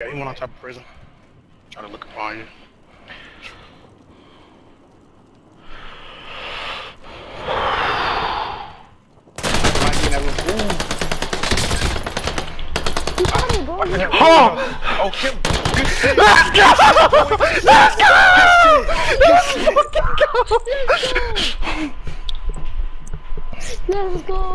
Yeah, he went on top of prison. Trying to look upon you. Oh! Oh, Kim! Let's go! Let's go! Let's fucking go! Let's go!